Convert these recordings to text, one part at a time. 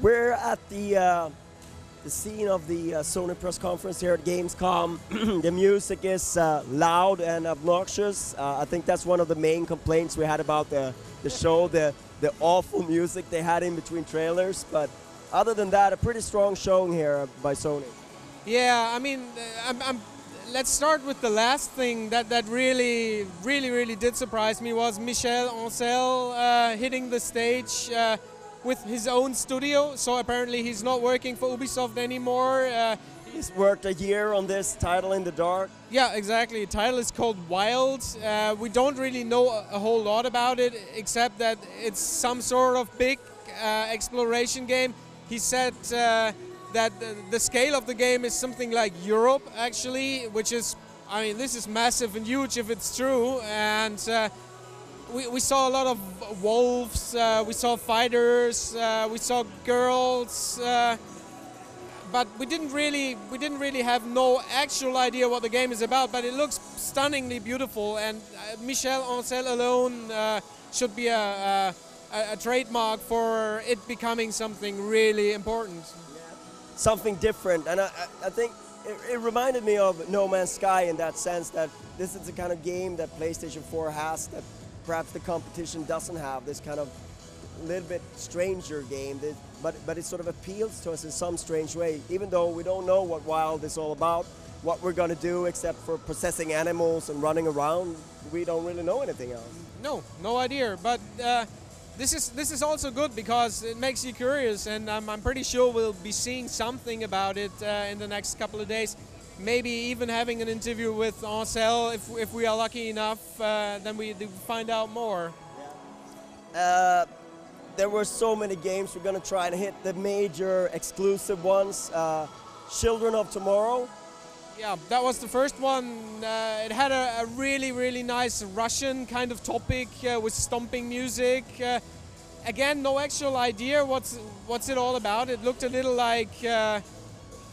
We're at the uh, the scene of the uh, Sony press conference here at Gamescom. the music is uh, loud and obnoxious. Uh, I think that's one of the main complaints we had about the, the show, the, the awful music they had in between trailers. But other than that, a pretty strong showing here by Sony. Yeah, I mean, I'm, I'm, let's start with the last thing that, that really, really, really did surprise me was Michel Ancel uh, hitting the stage uh, with his own studio. So apparently he's not working for Ubisoft anymore. Uh, He's worked a year on this title in the dark. yeah, exactly. The title is called Wild. Uh, we don't really know a a whole lot about it, except that it's some sort of big uh, exploration game. He said uh, that the, scale of the game is something like Europe, actually, which is, I mean, this is massive and huge if it's true. And uh, we, we saw a lot of wolves, uh, we saw fighters, uh, we saw girls. Uh, but we didn't really we didn't really have no actual idea what the game is about but it looks stunningly beautiful and uh, Michel Ancel alone uh, should be a, a, a trademark for it becoming something really important something different. And I, I, think it, it reminded me of No Man's Sky in that sense that this is the kind of game that PlayStation 4 has that perhaps the competition doesn't have. This kind of little bit stranger game, that, but but it sort of appeals to us in some strange way. Even though we don't know what Wild is all about, what we're gonna do except for possessing animals and running around, we don't really know anything else. no no idea but uh, this is this is also good because it makes you curious and I'm pretty sure we'll be seeing something about it uh, in the next couple of days maybe even having an interview with Ancel if, if we are lucky enough uh, then we find out more Uh, there were so many games. We're gonna try to hit the major exclusive ones. Uh, Children of Tomorrow. Yeah, that was the first one. Uh, it had a, a really, really nice Russian kind of topic uh, with stomping music. Uh, again, no actual idea what's what's it all about. It looked a little like uh,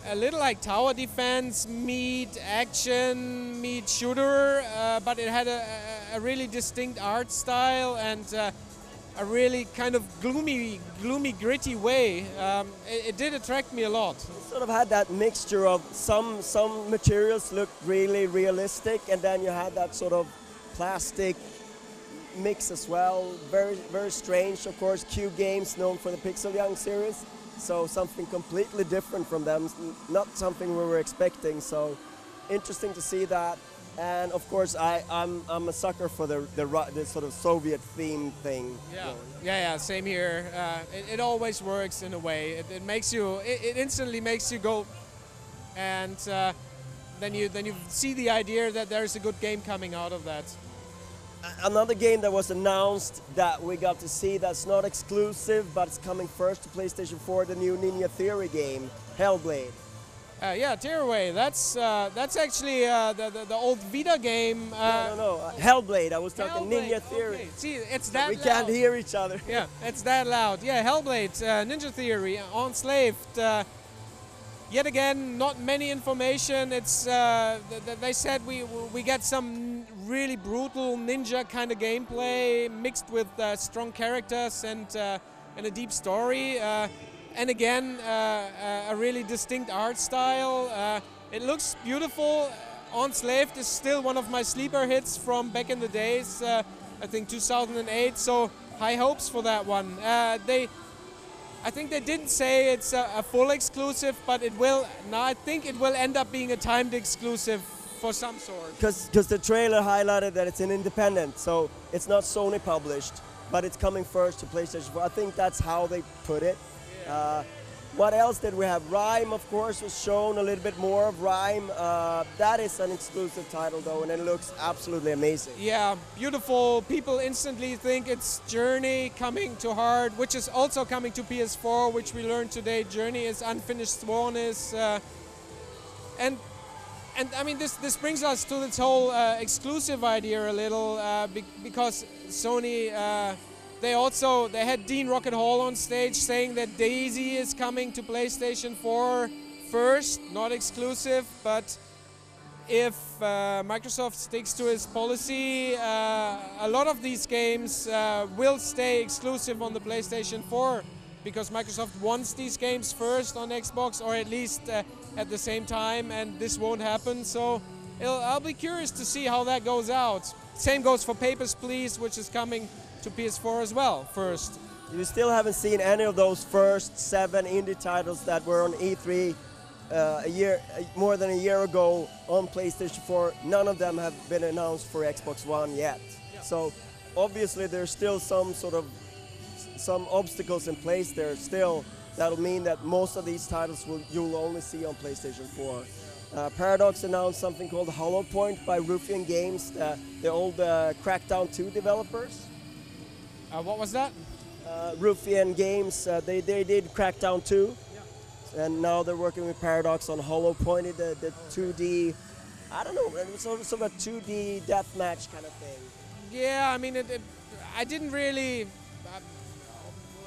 a little like tower defense meet action meet shooter, uh, but it had a, a, really distinct art style and uh, a really kind of gloomy, gloomy, gritty way. Um, it, it did attract me a lot. Sort of had that mixture of some some materials looked really realistic, and then you had that sort of plastic mix as well. Very very strange, of course. Q Games known for the PixelJunk series, so something completely different from them. Not something we were expecting. So interesting to see that. And of course, I, I'm, I'm a sucker for the, the, the sort of Soviet theme thing. Yeah, going. yeah, yeah. Same here. Uh, it, it always works in a way. It, it makes you. It, it instantly makes you go, and uh, then you then you see the idea that there's a good game coming out of that. Another game that was announced that we got to see that's not exclusive, but it's coming first to PlayStation 4, the new Ninja Theory game, Hellblade. Uh, yeah, Tearaway. That's uh, that's actually uh, the, the the old Vita game. Uh, no, no, no. uh, Hellblade. I was talking Hellblade, Ninja Theory. okay. See, it's that we can't hear each other. Yeah, it's that loud. Yeah, Hellblade, uh, Ninja Theory, Enslaved. Uh, yet again, not many information. It's uh, th- th- they said we we get some really brutal ninja kind of gameplay mixed with uh, strong characters and uh, and a deep story. Uh, and again, uh, uh, a really distinct art style. Uh, it looks beautiful. Enslaved is still one of my sleeper hits from back in the days. Uh, I think 2008. So high hopes for that one. Uh, they, I think they didn't say it's a, a full exclusive, but it will. No, I think it will end up being a timed exclusive for some sort. Because the trailer highlighted that it's an independent, so it's not Sony published, but it's coming first to PlayStation 4. I think that's how they put it. Uh, what else did we have? Rime, of course, was shown a little bit more of Rime. Uh, that is an exclusive title, though, and it looks absolutely amazing. Yeah, beautiful. People instantly think it's Journey coming to hard, which is also coming to PS4, which we learned today. Journey is unfinished Sworn is, uh, and and I mean this this brings us to this whole uh, exclusive idea a little uh, be- because Sony. They also they had Dean Rocket Hall on stage saying that DayZ is coming to PlayStation 4 first, not exclusive, but if uh, Microsoft sticks to its policy, uh, a lot of these games uh, will stay exclusive on the PlayStation 4 because Microsoft wants these games first on Xbox or at least uh, at the same time, and this won't happen. So I'll be curious to see how that goes out. Same goes for Papers, Please, which is coming to PS4 as well first. You still haven't seen any of those first seven indie titles that were on E3 uh, a year, more than a year ago on PlayStation 4. None of them have been announced for Xbox One yet. Yeah. So obviously there's still some sort of some obstacles in place there still that'll mean that most of these titles will you'll only see on PlayStation 4. Uh, Paradox announced something called Hollowpoint by Ruffian Games, uh, the old uh, Crackdown 2 developers. Uh, what was that? Uh, Ruffian Games, uh, they, they did Crackdown 2, yeah. and now they're working with Paradox on Hollowpoint, the, the 2D, I don't know, sort of, sort of a 2D deathmatch kind of thing. Yeah, I mean, it, it, I didn't really.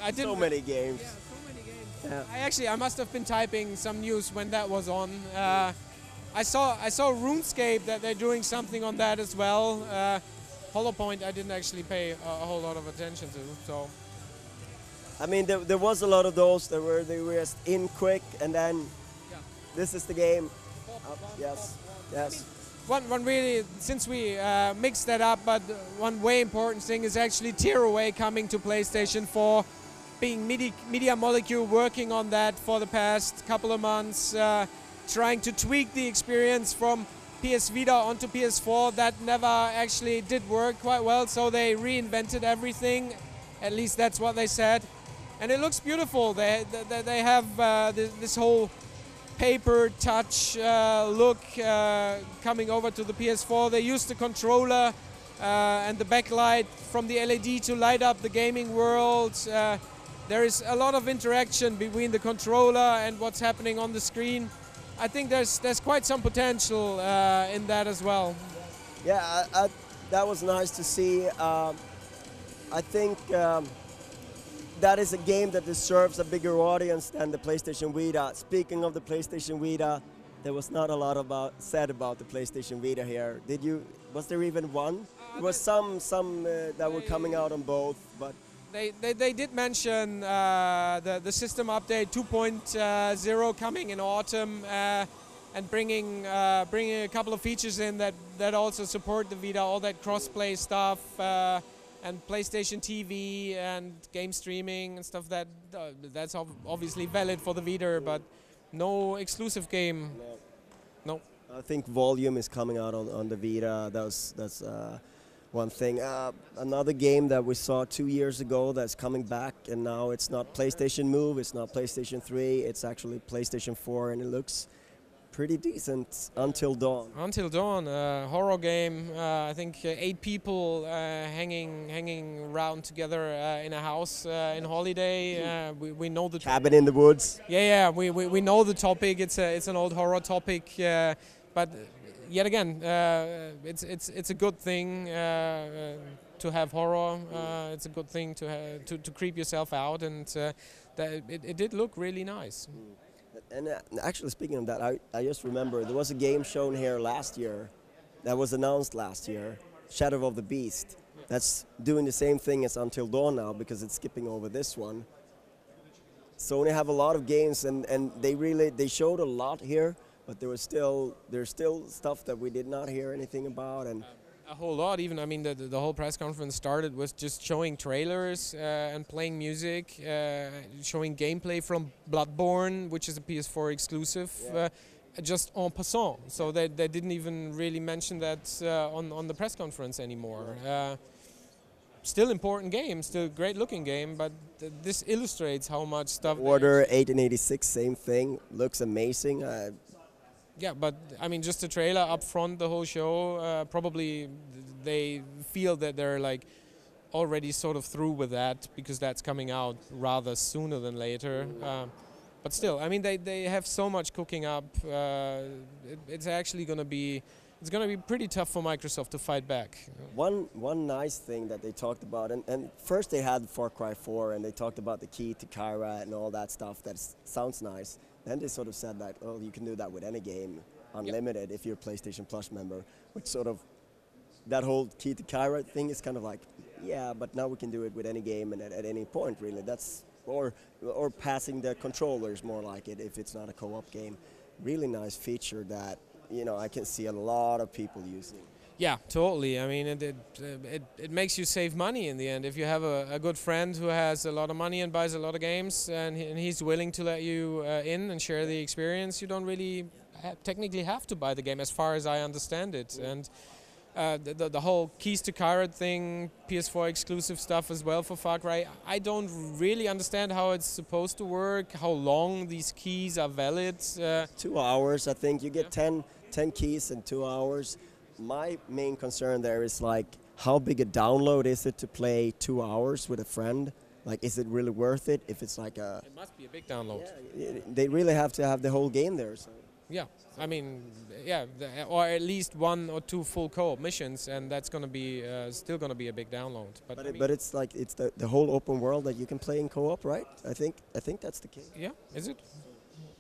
I didn't. So many games. Yeah, so many games. Yeah. I actually, I must have been typing some news when that was on. Uh, I saw, I saw RuneScape that they're doing something on that as well. Hollowpoint, I didn't actually pay a, a, whole lot of attention to. So. I mean, there, there was a lot of those that were they were just in quick, and then yeah. this is the game. Uh, yes, yes one, one really, since we uh, mixed that up, but one way important thing is actually Tearaway coming to PlayStation 4, being Media, Media Molecule working on that for the past couple of months, uh, trying to tweak the experience from PS Vita onto PS4. That never actually did work quite well, so they reinvented everything. At least that's what they said. And it looks beautiful. They, they, they have uh, this, whole paper touch uh, look uh, coming over to the PS4. They use the controller uh, and the backlight from the LED to light up the gaming world. Uh, there is a lot of interaction between the controller and what's happening on the screen. I think there's there's quite some potential uh, in that as well. Yeah, I, I, that was nice to see. Um, I think. Um, that is a game that deserves a bigger audience than the PlayStation Vita. Speaking of the PlayStation Vita, there was not a lot about said about the PlayStation Vita here. Did you? Was there even one? Uh, there was some some uh, that were coming out on both, but they they, they did mention uh, the the system update 2.0 coming in autumn. Uh, and bringing uh, bringing a couple of features in that, that also support the Vita, all that crossplay stuff, uh, and PlayStation TV and game streaming and stuff that uh, that's obviously valid for the Vita, but no exclusive game. No. no. I think Volume is coming out on, on the Vita. That's that's uh, one thing. Uh, another game that we saw two years ago that's coming back, and now it's not PlayStation Move, it's not PlayStation 3, it's actually PlayStation 4, and it looks pretty decent until dawn. Until dawn, uh, horror game. Uh, I think uh, eight people uh, hanging hanging around together uh, in a house uh, in holiday. we, we know the cabin in the woods. Yeah, yeah. We, we, we know the topic. It's a it's an old horror topic, but uh, yet again, uh, it's it's it's a good thing uh, to have horror. it's a good thing to to to creep yourself out, and that it, it did look really nice. Mm and uh, actually, speaking of that, I, I just remember there was a game shown here last year that was announced last year, Shadow of the Beast. That's doing the same thing as Until Dawn now because it's skipping over this one. Sony have a lot of games, and, and they really they showed a lot here, but there was still there's still stuff that we did not hear anything about, and a whole lot. Even I mean, the the whole press conference started with just showing trailers uh, and playing music, uh, showing gameplay from Bloodborne, which is a PS4 exclusive. Yeah. Uh, just en passant, so they, they didn't even really mention that uh, on on the press conference anymore. Uh, still important game, still great looking game, but th this illustrates how much stuff. Order 1886, same thing, looks amazing. Uh, yeah, but I mean, just the trailer up front, the whole show, uh, probably they feel that they're like already sort of through with that because that's coming out rather sooner than later. Um, but still, I mean, they, they have so much cooking up. Uh, it, it's actually going to be it's going to be pretty tough for Microsoft to fight back. One one nice thing that they talked about, and, and first they had Far Cry 4, and they talked about the key to Kyrat and all that stuff. That sounds nice. Then they sort of said that, oh, you can do that with any game. unlimited if you're a PlayStation Plus member, which sort of that whole key to Kyrat thing is kind of like, yeah, but now we can do it with any game and at, at any point really. That's or or passing the controllers more like it if it's not a co-op game. Really nice feature that you know I can see a lot of people using. Yeah, totally. I mean, it it, uh, it, it makes you save money in the end. If you have a, a good friend who has a lot of money and buys a lot of games, and, he, and he's willing to let you uh, in and share the experience, you don't really ha technically have to buy the game, as far as I understand it. And uh, the, the, the whole keys to Kyrat thing, PS4 exclusive stuff as well for Far Cry. I don't really understand how it's supposed to work, how long these keys are valid. Uh, two hours, I think. You get yeah. 10, 10 keys in two hours my main concern there is like how big a download is it to play two hours with a friend? Like, is it really worth it if it's like a? It must be a big download. Yeah, they really have to have the whole game there. So. Yeah, I mean, yeah, or at least one or two full co-op missions, and that's going to be uh, still going to be a big download. But but, it, but, it's like it's the, the whole open world that you can play in co-op, right? I think I think that's the case. Yeah, is it?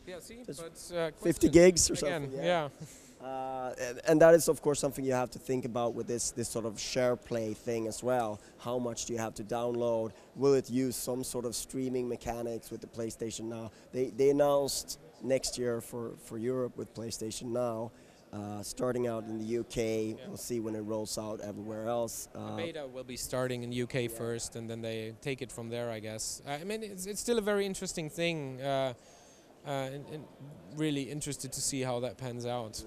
Yeah, see, but, uh, 50 gigs or Again, something. yeah. yeah. Uh, and, and, that is, of course, something you have to think about with this, this sort of share play thing as well. How much do you have to download? Will it use some sort of streaming mechanics with the PlayStation Now? They, they announced next year for, for Europe with PlayStation Now. Uh, starting out in the UK, yeah. we'll see when it rolls out everywhere else. Uh, beta will be starting in UK yeah. first, and then they take it from there, I guess. I mean, it's, it's still a very interesting thing. Uh, uh, and, and, really interested to see how that pans out.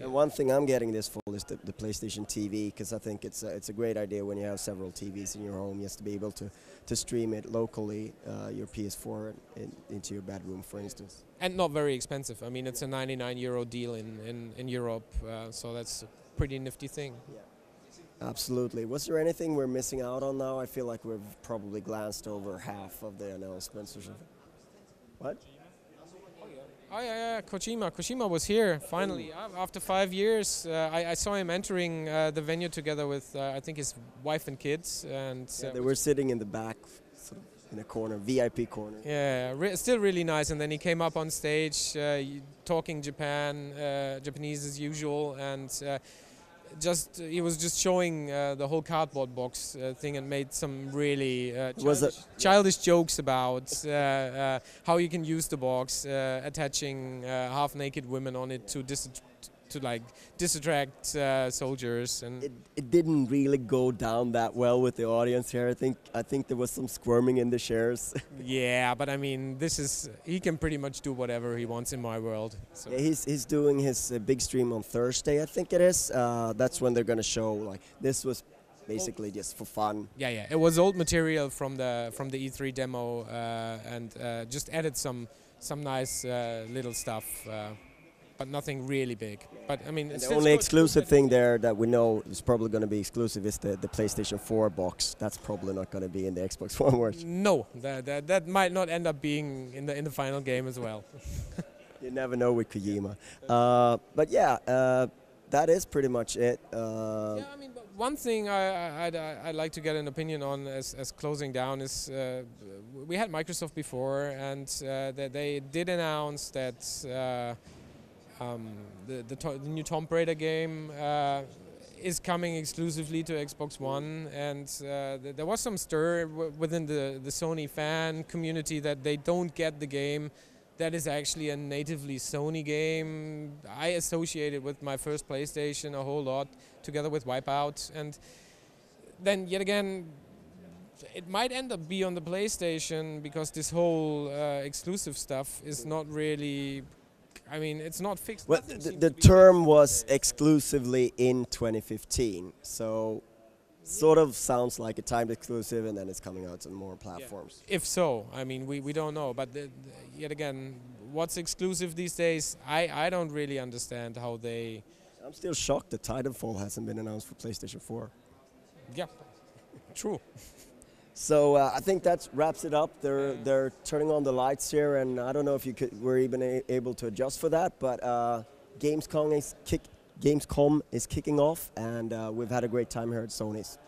And one thing I'm getting this for is the, the PlayStation TV because I think it's a, it's a great idea when you have several TVs in your home just to be able to, to stream it locally, uh, your PS4 in, into your bedroom, for instance. And not very expensive. I mean, it's a 99 euro deal in, in, in Europe, uh, so that's a pretty nifty thing. Yeah. Absolutely. Was there anything we're missing out on now? I feel like we've probably glanced over half of the announcements or something. What? Oh yeah, yeah, Kojima. Kojima was here finally Ooh. after five years. Uh, I, I, saw him entering uh, the venue together with uh, I think his wife and kids, and yeah, they were sitting in the back, sort of in a corner, VIP corner. Yeah, re still really nice. And then he came up on stage, uh, talking Japan, uh, Japanese as usual, and uh, just he was just showing uh, the whole cardboard box uh, thing and made some really uh, childish, childish, jokes about uh, uh, how you can use the box, uh, attaching half-naked women on it to dis to like distract uh, soldiers and it, it didn't really go down that well with the audience here. I think i think there was some squirming in the chairs yeah but i mean this is he can pretty much do whatever he wants in my world so. yeah, he's, he's doing his uh, big stream on thursday i think it is. Uh, that's when they're gonna show like this was basically just for fun. Yeah yeah it was old material from the from the e3 demo uh, and uh, just added some some nice uh, little stuff but nothing really big. But I mean, the only exclusive thing there that we know is probably going to be exclusive is the, the PlayStation 4 box. That's probably not going to be in the Xbox One version. No, that, that that might not end up being in the in the final game as well. you never know with Kojima. Uh, but yeah, uh, that is pretty much it. Uh, yeah, I mean, one thing I, I'd, I'd like to get an opinion on as, as closing down is uh, we had Microsoft before, and uh, that they did announce that uh, um, the, the, the, new Tomb Raider game uh, is coming exclusively to Xbox One, and uh, th there was some stir within the, the Sony fan community that they don't get the game that is actually a natively Sony game. I associate it with my first PlayStation a whole lot, together with Wipeout, and then yet again, it might end up be on the PlayStation because this whole uh, exclusive stuff is not really I mean, it's not fixed. Well, the, the term was exclusively in 2015, so sort of sounds like a timed exclusive, and then it's coming out on more platforms. Yeah. If so, I mean, we, we don't know. But the, the, yet again, what's exclusive these days? I, I don't really understand how they. I'm still shocked that Titanfall hasn't been announced for PlayStation 4. Yeah, true. So uh, I think that wraps it up. They're they're turning on the lights here, and I don't know if you could, were even able to adjust for that. But uh, Gamescom is kick, Gamescom is kicking off, and uh, we've had a great time here at Sony's.